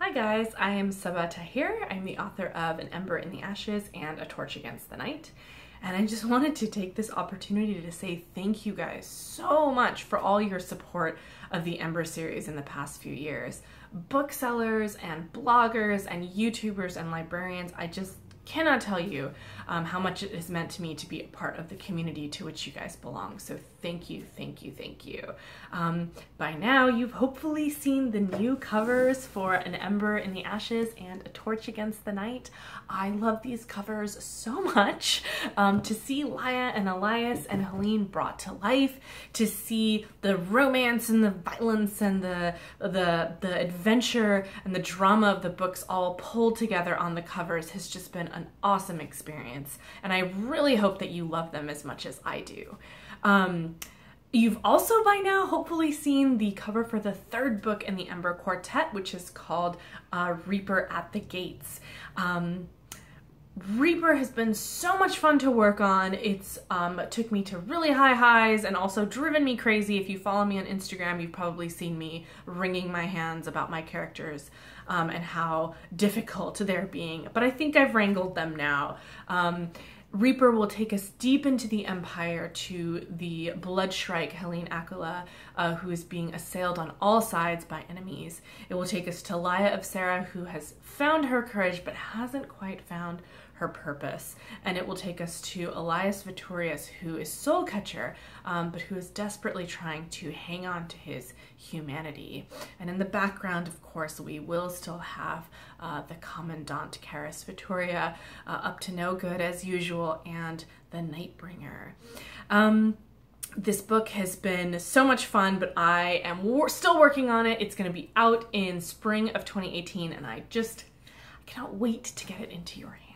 Hi guys, I am Sabaa Tahir. I'm the author of An Ember in the Ashes and A Torch Against the Night. And I just wanted to take this opportunity to say thank you guys so much for all your support of the Ember series in the past few years. Booksellers and bloggers and YouTubers and librarians, I just cannot tell you um, how much it has meant to me to be a part of the community to which you guys belong. So thank you, thank you, thank you. Um, by now, you've hopefully seen the new covers for An Ember in the Ashes and A Torch Against the Night. I love these covers so much. Um, to see Laia and Elias and Helene brought to life, to see the romance and the violence and the, the, the adventure and the drama of the books all pulled together on the covers has just been an awesome experience. And I really hope that you love them as much as I do. Um, You've also by now hopefully seen the cover for the third book in the Ember Quartet, which is called uh, Reaper at the Gates. Um, Reaper has been so much fun to work on. It's um, took me to really high highs and also driven me crazy. If you follow me on Instagram, you've probably seen me wringing my hands about my characters um, and how difficult they're being. But I think I've wrangled them now. Um, Reaper will take us deep into the Empire to the Bloodshrike Helene Aquilla, uh, who is being assailed on all sides by enemies. It will take us to Laia of Serra, who has found her courage but hasn't quite found her purpose. And it will take us to Elias Veturius, who is Soul Catcher, um, but who is desperately trying to hang on to his humanity. And in the background, of course, we will still have uh, the Commandant Keris Veturia, uh, up to no good as usual, and the Nightbringer. Um, this book has been so much fun, but I am still working on it. It's going to be out in spring of 2018, and I just I cannot wait to get it into your hands.